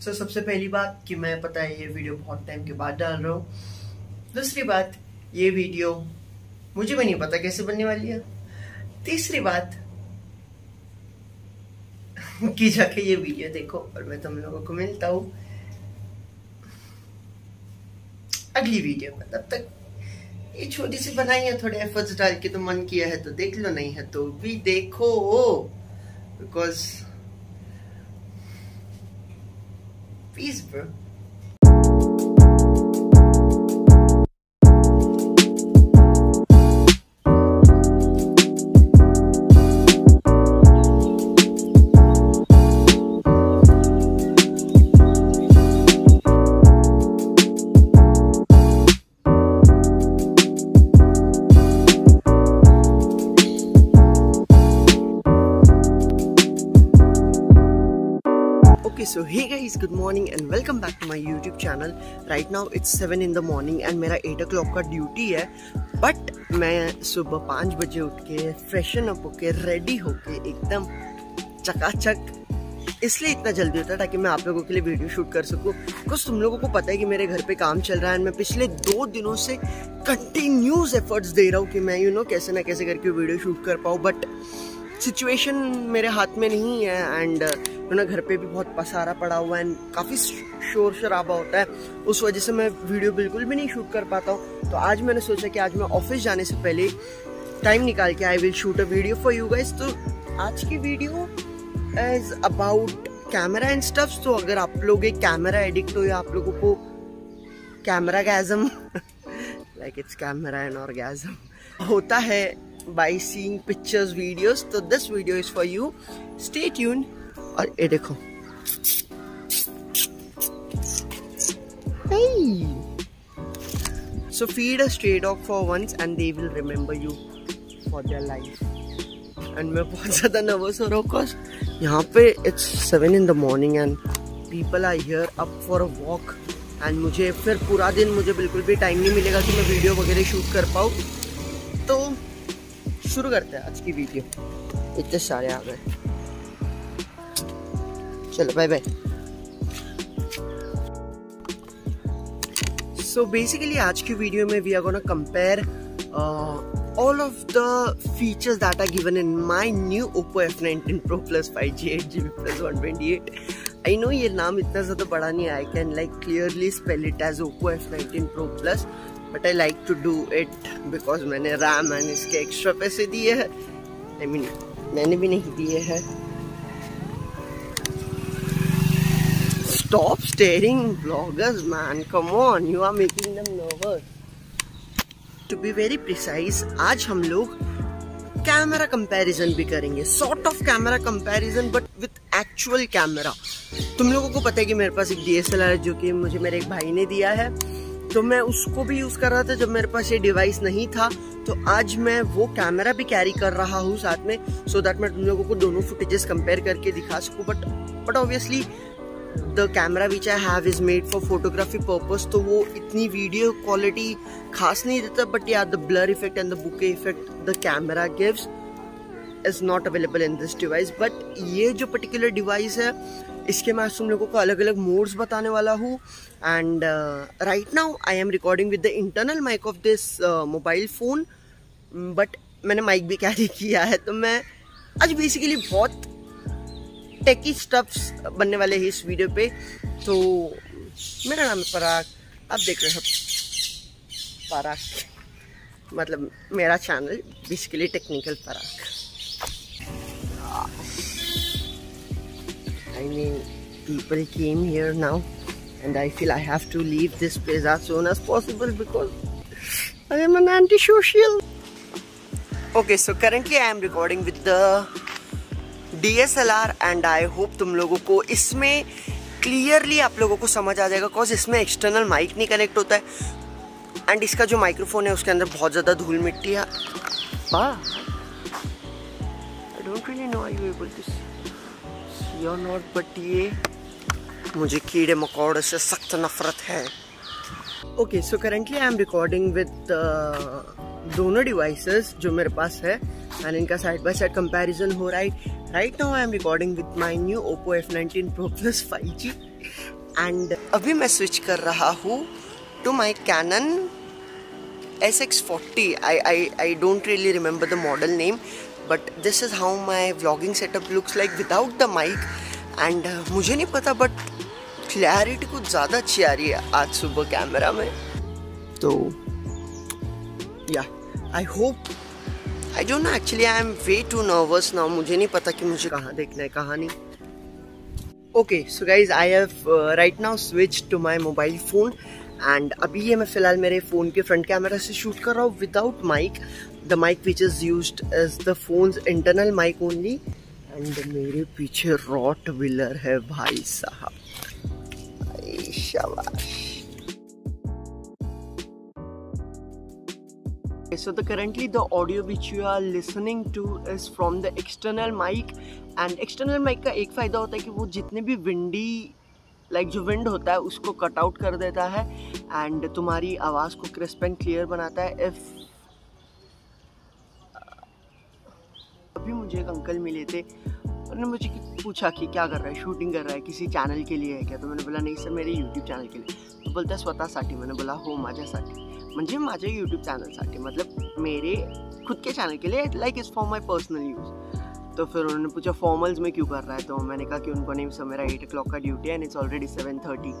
so, सबसे पहली बात कि मैं पता है ये वीडियो बहुत टाइम के बाद डाल रहा हूँ। दूसरी बात ये वीडियो मुझे भी नहीं पता कैसे बनने वाली है। तीसरी बात कि जाके ये वीडियो देखो और मैं तुम लोगों को मिलता हूँ। अगली वीडियो में तब तक ये छोटी सी बनाई है थोड़े एफर्ट्स डाल के तो मन किया है तो देख लो नहीं है तो भी देखो। Because Pittsburgh so hey guys, good morning and welcome back to my YouTube channel. Right now it's 7 in the morning and मेरा 8 o'clock का ड्यूटी है. बट मैं सुबह पाँच बजे उठ के फ्रेशन अप होके रेडी होके एकदम चकाचक इसलिए इतना जल्दी होता है ताकि मैं आप लोगों के लिए वीडियो शूट कर सकूँ. कुछ तुम लोगों को पता है कि मेरे घर पे काम चल रहा है एंड मैं पिछले दो दिनों से कंटिन्यूस एफर्ट्स दे रहा हूँ कि मैं यू you नो know, कैसे ना कैसे करके वीडियो शूट कर पाऊँ. बट सिचुएशन मेरे हाथ में नहीं है एंड ना घर पे भी बहुत पसारा पड़ा हुआ है, काफ़ी शोर शराबा होता है। उस वजह से मैं वीडियो बिल्कुल भी नहीं शूट कर पाता हूँ। तो आज मैंने सोचा कि आज मैं ऑफ़िस जाने से पहले टाइम निकाल के I will shoot a video for you guys तो आज की video is about camera and stuffs तो अगर आप लोग एक कैमरा एडिक्ट हो या आप लोगों को camera गैजम like it's camera and orgasm होता है by seeing pictures, videos तो this video is for you stay tuned और ये देखो। So feed a stray dog for once and they will remember you for their life and मैं बहुत ज़्यादा nervous हो रहा हूँ यहाँ पे it's seven in the morning and people are here up for a walk and मुझे फिर पूरा दिन मुझे बिल्कुल भी टाइम नहीं मिलेगा कि मैं वीडियो वगैरह शूट कर पाऊँ। तो शुरू करते हैं आज की वीडियो इतने सारे आ गए। चलो बाय बाय सो बेसिकली आज की वीडियो में we are gonna compare all of the features that are given in my new Oppo F nineteen pro plus five G eight G B ये नाम इतना ज़्यादा बड़ा नहीं I can like clearly spell it as Oppo F nineteen pro plus but I like to do it because मैंने RAM and इसके extra पैसे दिए है. आई मीन मैंने भी नहीं दिए है. Stop staring bloggers man come on you are making them nervous to be very precise आज हम लोग कैमरा कंपैरिजन भी करेंगे. Sort of camera comparison but with actual camera तुम लोगों को पता है कि मेरे पास एक डीएसएलआर जो कि मुझे, मेरे एक भाई ने दिया है. तो मैं उसको भी यूज़ कर रहा था जब मेरे पास ये डिवाइस नहीं था. तो आज मैं वो कैमरा भी कैरी कर रहा हूँ साथ में सो so दैट मैं तुम लोगों को दोनों फुटेजेस कंपेयर करके दिखा सकूँ. But but obviously the camera which I have is made for photography purpose तो वो इतनी वीडियो क्वालिटी खास नहीं देता बट या the blur effect and the bokeh effect the camera gives is not available in this device but ये जो particular device है, इसके मैं तुम लोगों को अलग अलग मोड्स बताने वाला हूँ। And right now I am recording with the internal mic of this mobile phone but मैंने माइक भी कैरी किया है? तो मैं आज बेसिकली बहुत टेकी स्टफ्स बनने वाले हैं इस वीडियो पे तो मेरा नाम है पराग आप देख रहे हो पराग मतलब मेरा channel basically technical Parag I mean, people came here now, and I feel I have to leave this place as soon as possible because I am an antisocial. Okay, so currently I am recording with the DSLR and I hope तुम लोगों को इसमें clearly आप लोगों को समझ आ जाएगा because इसमें एक्सटर्नल माइक नहीं कनेक्ट होता है। एंड इसका जो माइक्रोफोन है उसके अंदर बहुत ज़्यादा धूल मिट्टी है। I don't really know I able to या नॉट बट ये मुझे कीड़े मकोड़े से सख्त नफरत है। Okay so currently I am recording with दोनों डिवाइसेस जो मेरे पास है एंड इनका साइड बाय साइड कंपैरिजन हो रहा है। Right now I am recording with my new Oppo F nineteen pro plus five G and अभी मैं स्विच कर रहा हूँ to my Canon S X forty I I I don't really remember the model name but this is how my vlogging setup looks like without the mic and मुझे नहीं पता but clarity कुछ ज़्यादा अच्छी आ रही है आज सुबह कैमरा में। तो या I hope I don't know actually I am way too nervous now मुझे नहीं पता कि मुझे कहाँ देखना है, कहाँ नहीं। Okay so guys I have right now switch to my mobile phone and अभी ये मैं फ़िलहाल मेरे फ़ोन के फ्रंट कैमरा से शूट कर रहा हूँ without mic the mic which is use as the phone internal mic only and मेरे पीछे रॉट विलर है भाई साहब। शाबाश। So the currently the audio which you are listening to is from the external mic. And external mic का एक फ़ायदा होता है कि वो जितने भी विंडी लाइक like जो विंड होता है, उसको कट आउट कर देता है। एंड तुम्हारी आवाज़ को क्रिस्प एंड क्लियर बनाता है। इफ़ अभी मुझे एक अंकल मिले थे, उन्होंने मुझे पूछा कि क्या कर रहा है? शूटिंग कर रहा है किसी चैनल के लिए है क्या? तो मैंने बोला, नहीं सर, मेरे यूट्यूब चैनल के लिए। तो बोलता है स्वतःसाठी मैंने बोला, हो माजा माझ्यासाठी। म्हणजे माझ्या यूट्यूब चॅनलसाठी मतलब मेरे खुद के चैनल के लिए like is for my personal use तो फिर उन्होंने पूछा फॉर्मल्स में क्यों कर रहा है? तो मैंने कहा कि उनको नहीं सर मेरा एट ओ क्लॉक का ड्यूटी है and it's already seven thirty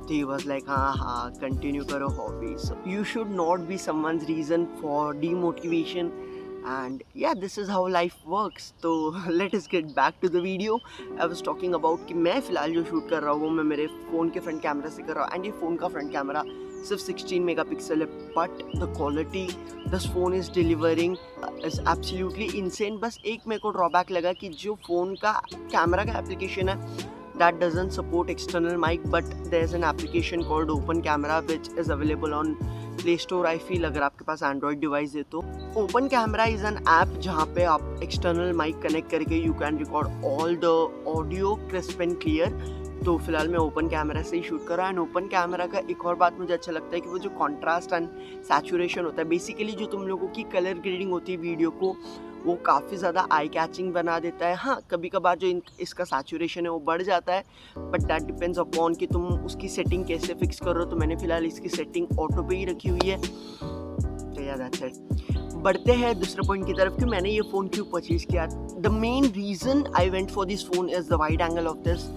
तो ही वॉज़ लाइक हाँ हाँ कंटिन्यू करो hobbies you should not be someone's reason for the motivation and yeah, this is how life works. तो let us get back to the video. I was talking about कि मैं फ़िलहाल जो shoot कर रहा हूँ, वो मैं मेरे फ़ोन के फ्रंट कैमरा से कर रहा हूँ. एंड ये फ़ोन का फ्रंट कैमरा सिर्फ़ 16 मेगापिक्सल है but the quality this phone is delivering is absolutely insane बस एक मेरे को ड्रॉबैक लगा कि जो फ़ोन का कैमरा का एप्लीकेशन है, that doesn't support external mic, but there's an application called open camera, which is available on Play Store I feel अगर आपके पास एंड्रॉयड डिवाइस है तो। Open camera is an app जहाँ पे आप एक्सटर्नल माइक कनेक्ट करके you can record all the audio crisp and clear तो फ़िलहाल मैं ओपन कैमरा से ही शूट कर रहा हूँ। एंड ओपन कैमरा का एक और बात मुझे अच्छा लगता है कि वो जो कॉन्ट्रास्ट एंड सैचुरेशन होता है बेसिकली जो तुम लोगों की कलर ग्रेडिंग होती है वीडियो को, वो काफ़ी ज़्यादा आई कैचिंग बना देता है। हाँ कभी कभार जो इसका सैचुरेशन है वो बढ़ जाता है बट दैट डिपेंड्स अपॉन कि तुम उसकी सेटिंग कैसे फिक्स करो तो मैंने फ़िलहाल इसकी सेटिंग ऑटो पे ही रखी हुई है। तो याद दैट्स इट बढ़ते हैं दूसरे पॉइंट की तरफ़ कि मैंने ये फ़ोन क्यों परचेज़ किया? The main reason I went for this phone is the wide angle of this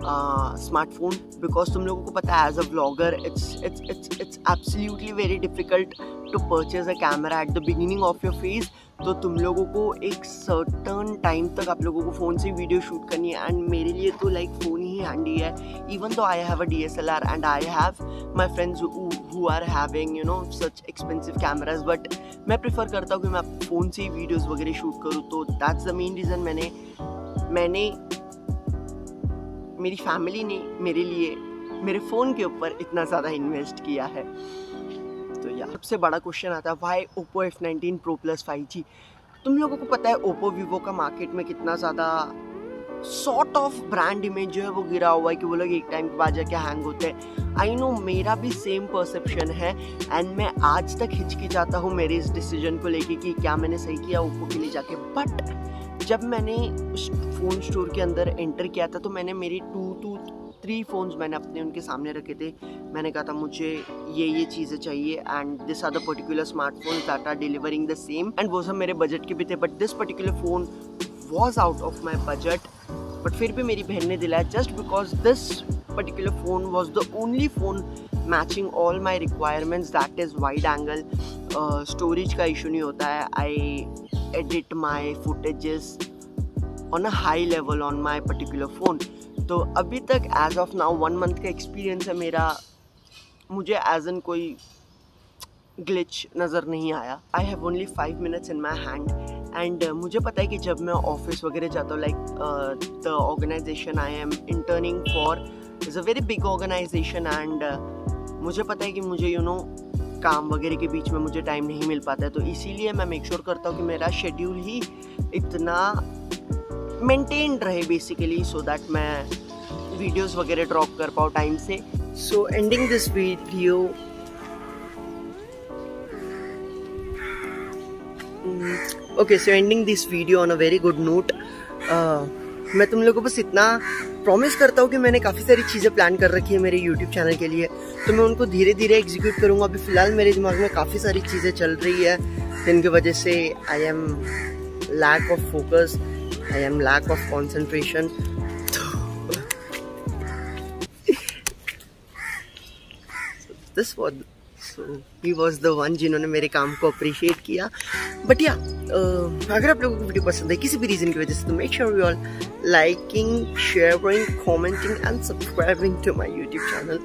smartphone because तुम लोगों को पता है as a blogger it's it's it's it's absolutely very difficult to purchase a camera at the beginning of your phase तो तुम लोगों को एक सर्टन टाइम तक आप लोगों को फ़ोन से वीडियो शूट करनी है। एंड मेरे लिए तो लाइक फ़ोन ही हैंडी है। Even though I have a D S L R and I have my friends who are having you know such expensive cameras but मैं प्रेफर करता हूँ कि मैं फ़ोन से ही वीडियोज़ वगैरह शूट करूँ। तो दैट्स द मेन रीज़न मैंने मैंने मेरी फैमिली ने मेरे लिए मेरे फ़ोन के ऊपर इतना ज़्यादा इन्वेस्ट किया है। तो यार, सबसे बड़ा क्वेश्चन आता है why Oppo F nineteen pro plus five G तुम लोगों को पता है ओप्पो वीवो का मार्केट में कितना ज़्यादा सॉर्ट ऑफ़ ब्रांड इमेज जो है वो गिरा हुआ है कि वो लोग एक टाइम के बाद जाके हैंग होते हैं। आई नो मेरा भी सेम परसेप्शन है एंड मैं आज तक हिचकी जाता हूँ मेरे इस डिसीज़न को लेके कि क्या मैंने सही किया ओप्पो के लिए जाके। बट जब मैंने उस फ़ोन स्टोर के अंदर एंटर किया था तो मैंने मेरी टू टू थ्री फ़ोन्स मैंने अपने उनके सामने रखे थे। मैंने कहा था, मुझे ये ये चीज़ें चाहिए and this are the particular smartphone are delivering the same and वो सब मेरे बजट के भी थे but this particular phone was out of my budget but फिर भी मेरी बहन ने दिलाया just because this particular phone was the only phone matching all my requirements that is wide angle storage का इशू नहीं होता है। आई edit my footages on a high level on my particular phone. तो अभी तक as of now one month का experience है मेरा मुझे एज एन कोई ग्लिच नज़र नहीं आया। I have only five minutes in my hand and मुझे पता है कि जब मैं ऑफ़िस वगैरह जाता हूँ like the organization I am interning for is a very big organization and मुझे पता है कि मुझे यू you नो know, काम वगैरह के बीच में मुझे टाइम नहीं मिल पाता है। तो इसीलिए मैं मेक श्योर करता हूँ कि मेरा शेड्यूल ही इतना मेंटेन रहे बेसिकली सो दैट मैं वीडियोस वगैरह ड्रॉप कर पाऊँ टाइम से। So ending this video okay so ending this video on a very good note मैं तुम लोगों को बस इतना प्रॉमिस करता हूँ कि मैंने काफ़ी सारी चीज़ें प्लान कर रखी है मेरे यूट्यूब चैनल के लिए। तो मैं उनको धीरे धीरे एग्जीक्यूट करूँगा। अभी फ़िलहाल मेरे दिमाग में काफ़ी सारी चीज़ें चल रही है, जिनकी वजह से I am lack of focus I am lack of concentration this was so he was the one जिन्होंने मेरे काम को अप्रिशिएट किया बट या uh, अगर आप लोगों को वीडियो पसंद है किसी भी रीज़न की वजह से तो make sure you all liking sharing commenting and subscribing to my YouTube channel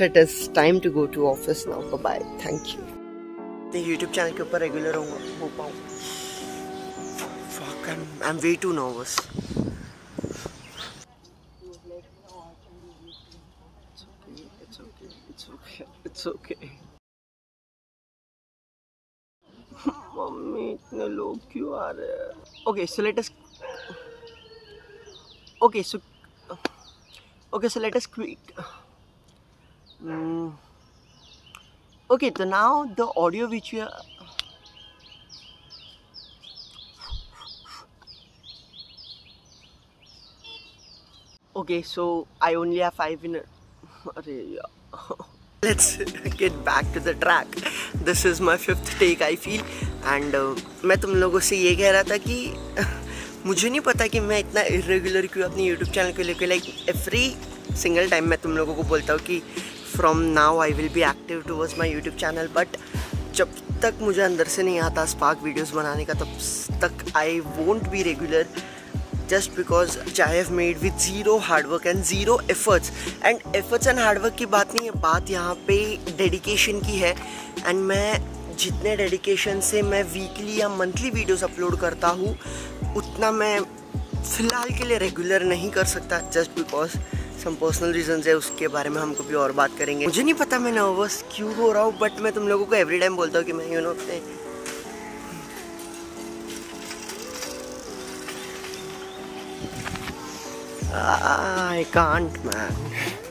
it. It's time to go to office now. Bye bye. Thank you. मैं YouTube चैनल के ऊपर रेगुलर हो पाऊँ Fuck, I'm, I'm way too It's okay. It's okay. It's okay. मम्मी इतने लोग क्यों आ रहे हैं okay so let us okay so okay so let us quick okay so now the audio which you are okay so i only have five minutes let's get back to the track. This is my fifth take i feel. And uh, मैं तुम लोगों से ये कह रहा था कि मुझे नहीं पता कि मैं इतना इरेगुलर क्यों अपने यूट्यूब चैनल को लेकर लाइक एवरी सिंगल टाइम मैं तुम लोगों को बोलता हूँ कि from now I will be active towards my YouTube channel but जब तक मुझे अंदर से नहीं आता स्पार्क वीडियोस बनाने का तब तक I won't be regular just because I have made with zero hard work and zero efforts and efforts and hard work की बात नहीं है, बात यहाँ पे डेडिकेशन की है. एंड मैं जितने डेडिकेशन से मैं वीकली या मंथली वीडियोस अपलोड करता हूँ, उतना मैं फ़िलहाल के लिए रेगुलर नहीं कर सकता just because some personal reason है, उसके बारे में हम कभी और बात करेंगे. मुझे नहीं पता मैं नर्वस क्यों हो रहा हूँ बट मैं तुम लोगों को एवरी टाइम बोलता हूँ कि मैं यू नो अपने I can't, man.